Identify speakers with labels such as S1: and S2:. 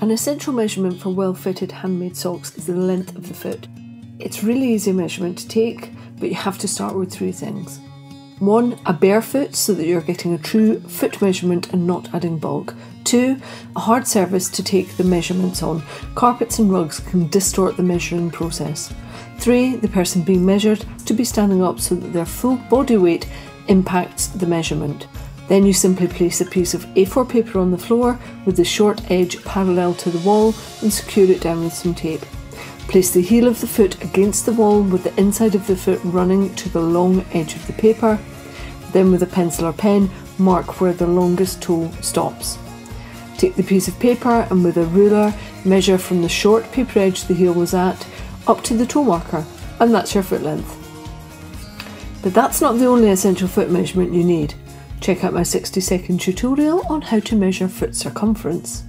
S1: An essential measurement for well fitted handmade socks is the length of the foot. It's really easy measurement to take, but you have to start with three things. One, a bare foot so that you're getting a true foot measurement and not adding bulk. Two, a hard surface to take the measurements on. Carpets and rugs can distort the measuring process. Three, the person being measured to be standing up so that their full body weight impacts the measurement. Then you simply place a piece of A4 paper on the floor with the short edge parallel to the wall and secure it down with some tape. Place the heel of the foot against the wall with the inside of the foot running to the long edge of the paper. Then, with a pencil or pen, mark where the longest toe stops. Take the piece of paper and with a ruler measure from the short paper edge the heel was at up to the toe marker, and that's your foot length. But that's not the only essential foot measurement you need. Check out my 60 second tutorial on how to measure foot circumference.